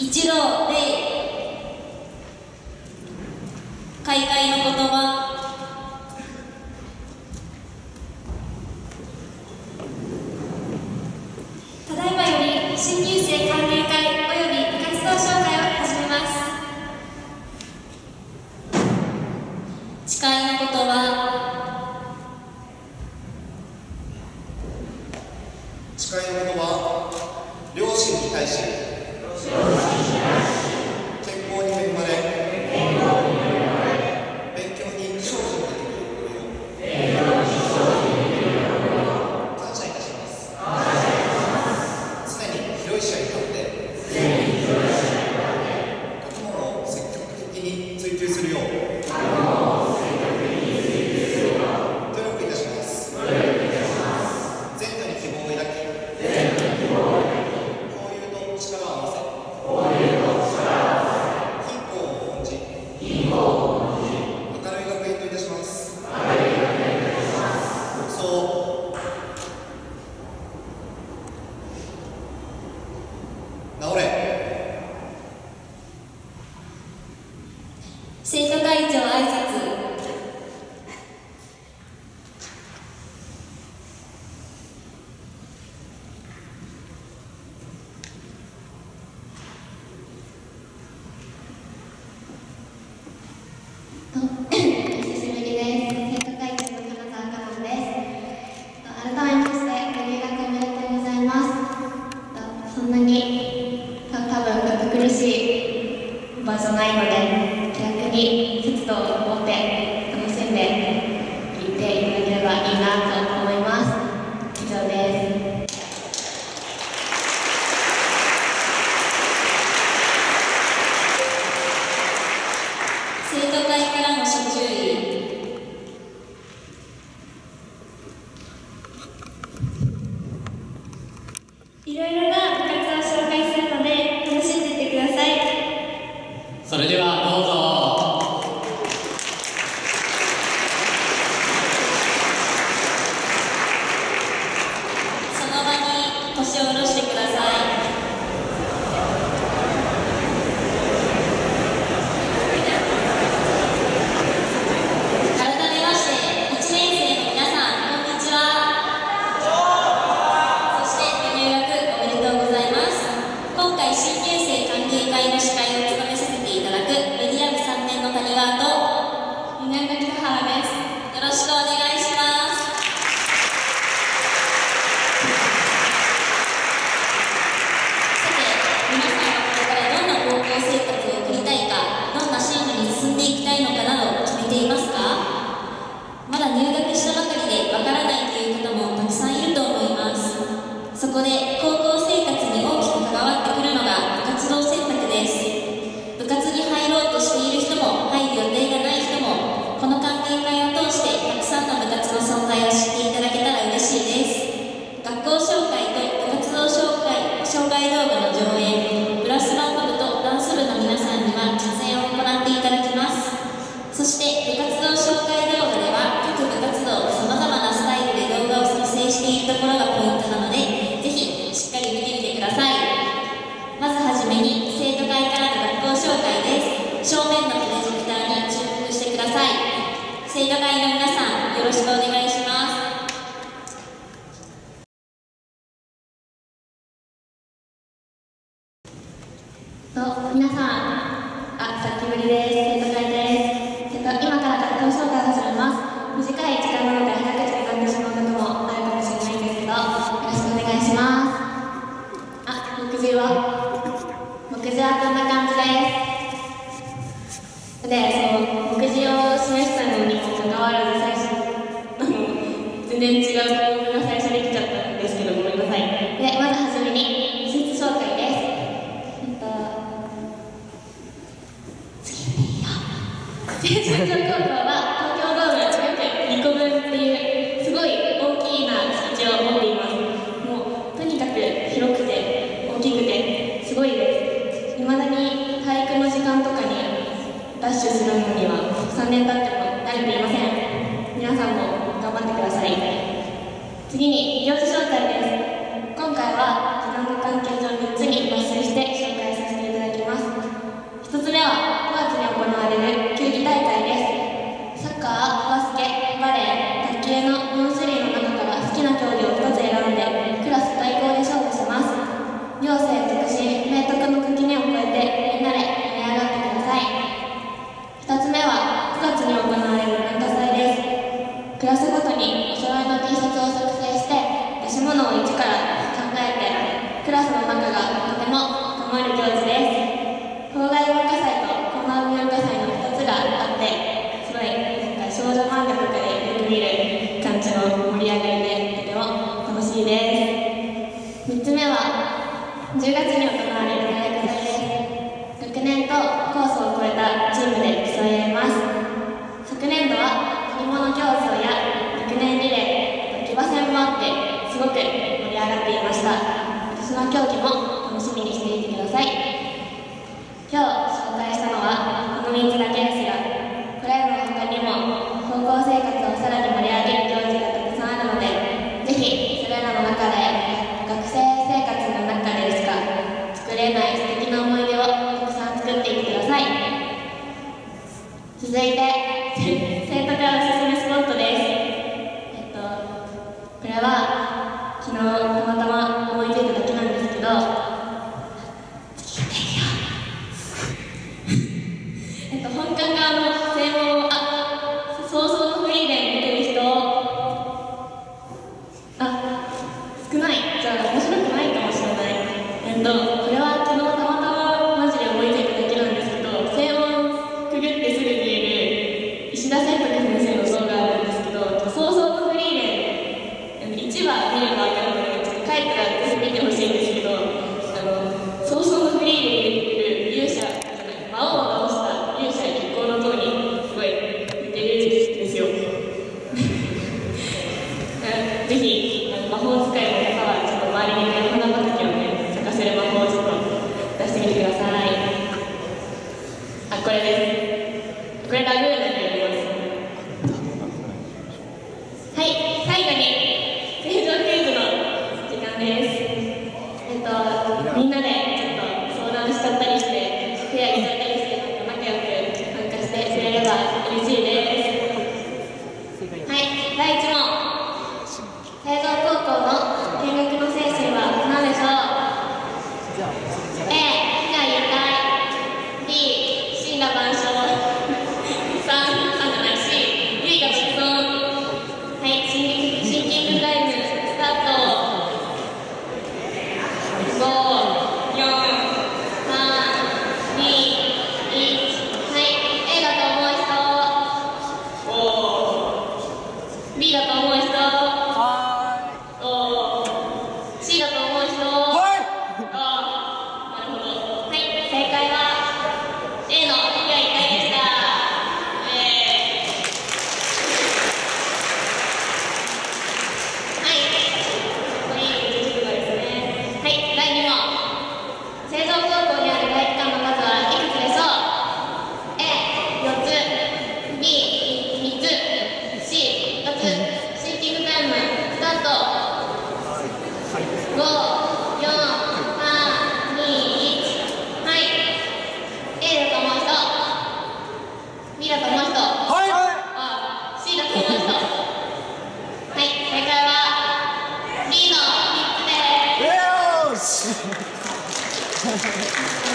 一同で開会の言葉。ただいまより新入生歓迎会および部活動紹介を始めます。誓いの言葉。誓いの言葉。両親に対し。両親上映プラスワンと皆さん、あ、久しぶりです。生徒会です。えっと、今から学校紹介を始めます。短い時間なので早口で感じてしまうこともあるかもしれないんですけど、よろしくお願いします。あ、目次は？目次はこんな感じです。で、その目次を示したのにもかかわらず最初、全然違うたちのよには3年経っても慣れていません。皆さんも頑張ってください。次に医療事紹介です。今回は時間の関係上3つに抜粋して紹介させていただきます。1つ目はハハハハ!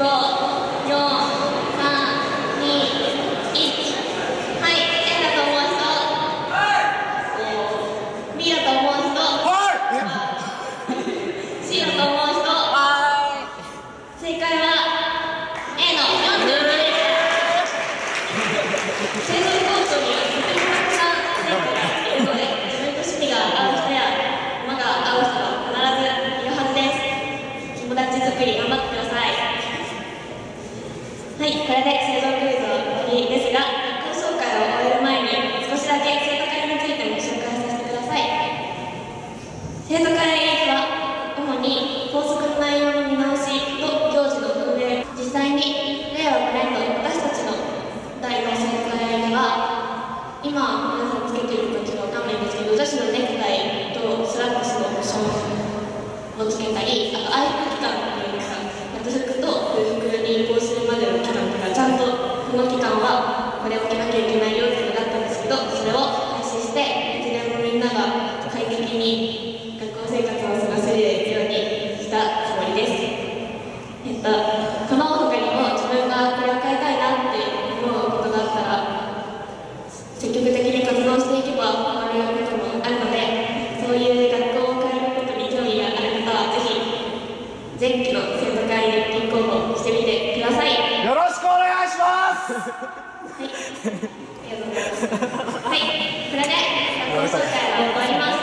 더 はい、これで参考紹介は終わります。